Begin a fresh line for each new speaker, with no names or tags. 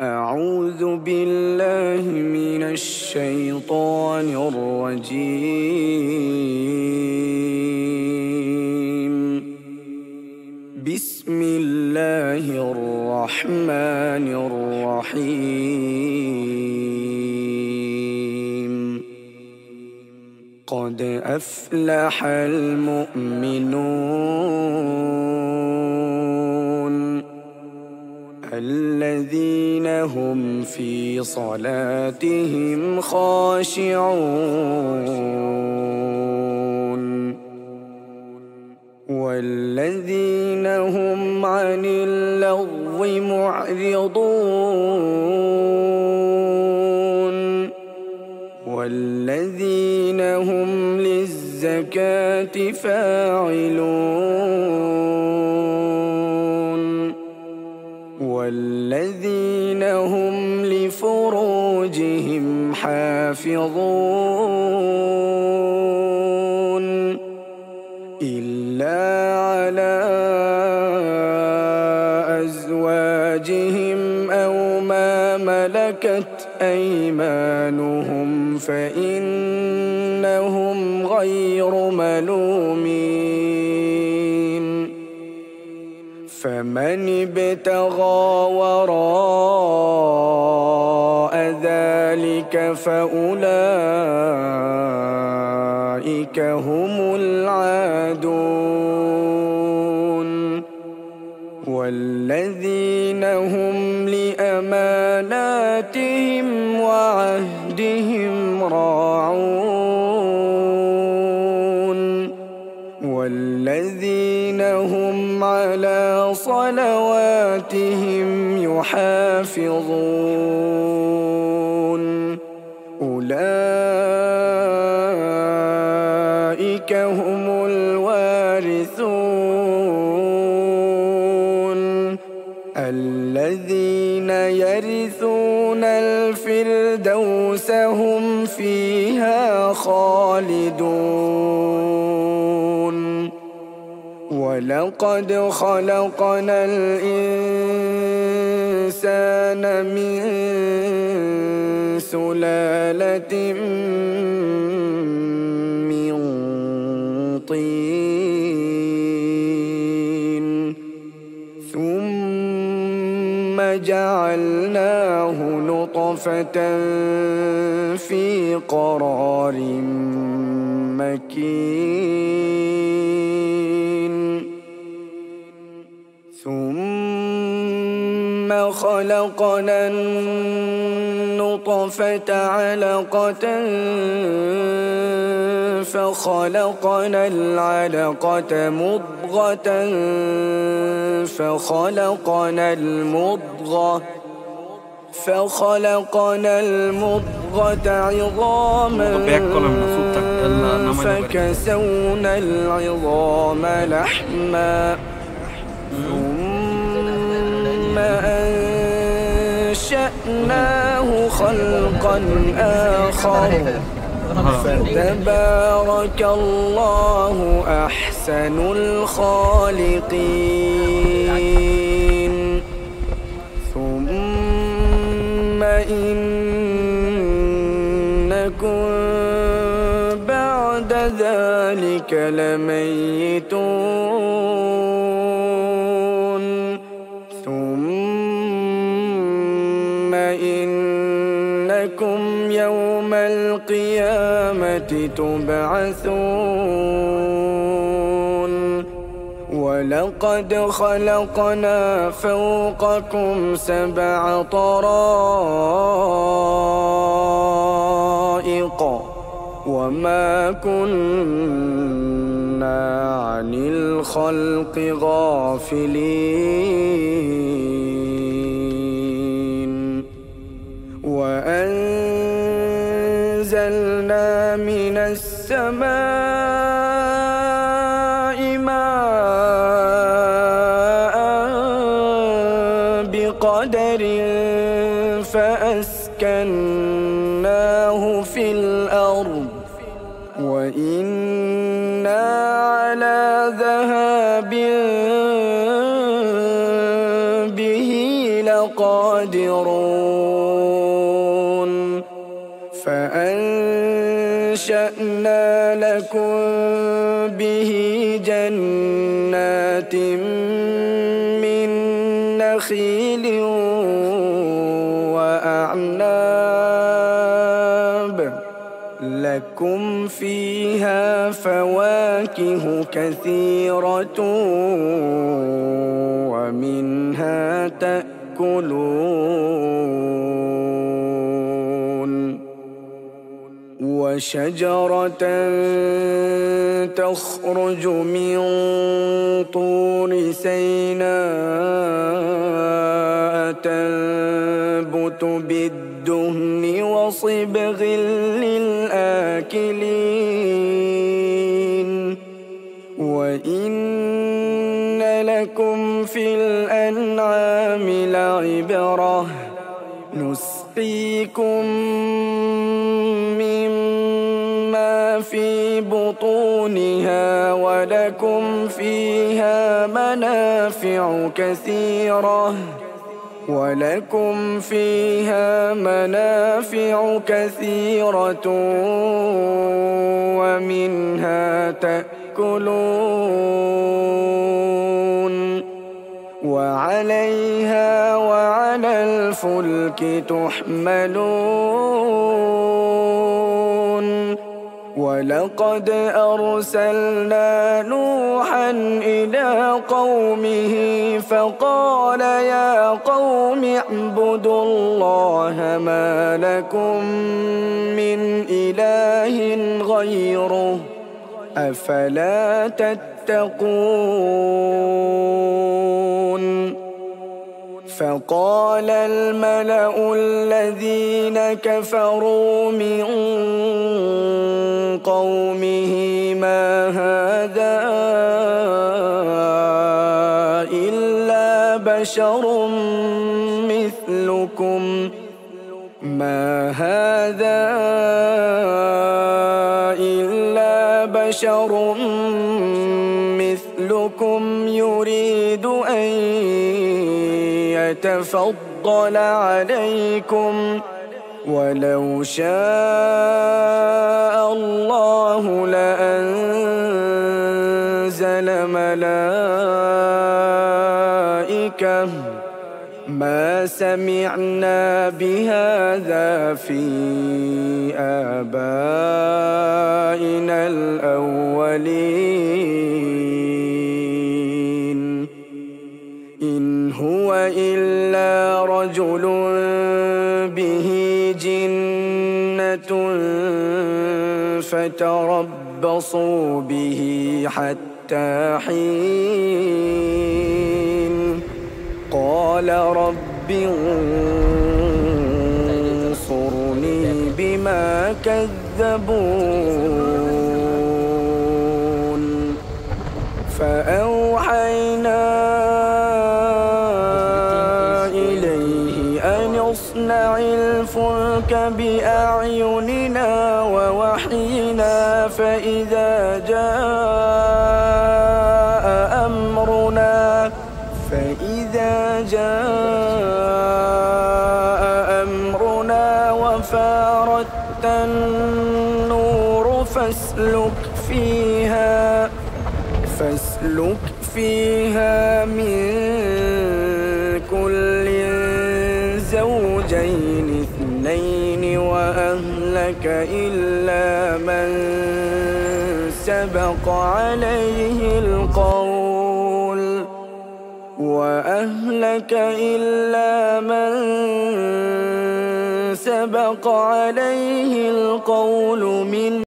أعوذ بالله من الشيطان الرجيم. بسم الله الرحمن الرحيم. قد أفلح المؤمنون. هم في صلاتهم خاشعون. والذين هم عن اللغو معرضون. والذين هم للزكاة فاعلون. والذين حافظون إلا على أزواجهم أو ما ملكت أيمانهم فإنهم غير ملومين فمن ابتغى وراء ذلك فأولئك هم العادون والذين هم لأماناتهم وعهدهم راعون صلواتهم يحافظون. أولئك هم الوارثون. الذين يرثون الفردوس هم فيها خالدون. ولقد خلقنا الإنسان من سلالة من طين. ثم جعلناه نطفة في قرار مكين. ثم خلقنا النطفة علقة فخلقنا العلقة مضغة فخلقنا المضغة فخلقنا المضغة عظاما فكسونا العظام لحما أنشأناه خلقا آخر. فتبارك الله أحسن الخالقين. ثم إنكم بعد ذلك لميتون. تبعثون. ولقد خلقنا فوقكم سبع طرائق وما كنا عن الخلق غافلين. بقدر فأسكناه في الأرض وإنا على ذهاب به لقادرون. فأنشأنا لكم لكم فيها فواكه كثيرة ومنها تأكلون وشجرة تخرج من طور سيناء تنبت بالدهن للآكلين وإن لكم في الأنعام لعبرة نسقيكم مما في بطونها ولكم فيها منافع كثيرة ولكم فيها منافع كثيرة ومنها تأكلون وعليها وعلى الفلك تحملون ولقد أرسلنا نوحا إلى قومه فقال يا قوم اعبدوا الله ما لكم من إله غيره أفلا تتقون فقال الملأ الذين كفروا من قومه ما هذا إلا بشر مثلكم ما هذا إلا بشر مثلكم يريد أن يتفضل عليكم ولو شاء الله لأنزل ملائكة ما سمعنا بهذا في آبائنا الأولين. إلا رجل به جنة فتربصوا به حتى حين. قال رب انصرني بما كذبون. أن اصنع الفلك بأعيننا ووحينا فإذا جاء أمرنا فإذا جاء أمرنا وفارت النور فاسلك فيها فاسلك فيها من وأهلك إلا من سبق عليه القول. وأهلك إلا من سبق عليه القول من